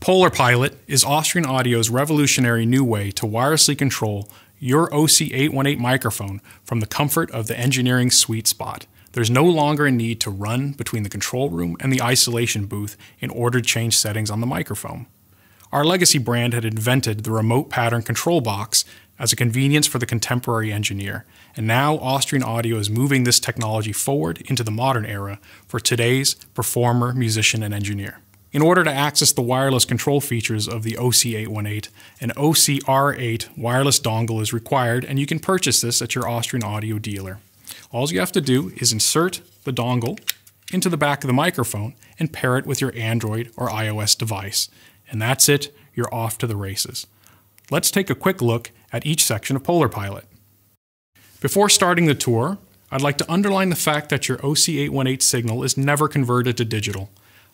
Polar Pilot is Austrian Audio's revolutionary new way to wirelessly control your OC818 microphone from the comfort of the engineering sweet spot. There's no longer a need to run between the control room and the isolation booth in order to change settings on the microphone. Our legacy brand had invented the remote pattern control box as a convenience for the contemporary engineer, and now Austrian Audio is moving this technology forward into the modern era for today's performer, musician, and engineer. In order to access the wireless control features of the OC818, an OCR8 wireless dongle is required, and you can purchase this at your Austrian Audio dealer. All you have to do is insert the dongle into the back of the microphone and pair it with your Android or iOS device. And that's it, you're off to the races. Let's take a quick look at each section of Polar Pilot. Before starting the tour, I'd like to underline the fact that your OC818 signal is never converted to digital.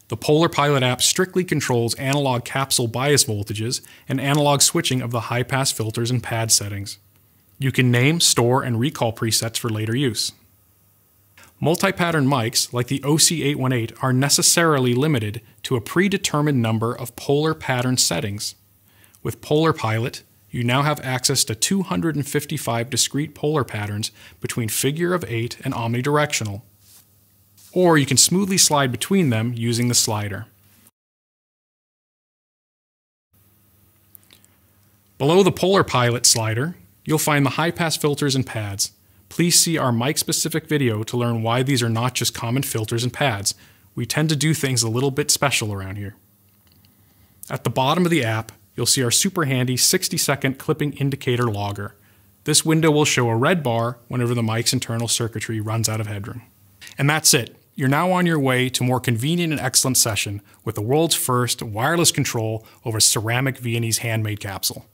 The Polar Pilot app strictly controls analog capsule bias voltages and analog switching of the high pass filters and pad settings. You can name, store, and recall presets for later use. Multi-pattern mics, like the OC818, are necessarily limited to a predetermined number of polar pattern settings. With Polar Pilot, you now have access to 255 discrete polar patterns between figure of 8 and omnidirectional or you can smoothly slide between them using the slider. Below the Polar Pilot slider, you'll find the high-pass filters and pads. Please see our mic-specific video to learn why these are not just common filters and pads. We tend to do things a little bit special around here. At the bottom of the app, you'll see our super handy 60-second clipping indicator logger. This window will show a red bar whenever the mic's internal circuitry runs out of headroom. And that's it. You're now on your way to more convenient and excellent session with the world's first wireless control over ceramic Viennese handmade capsule.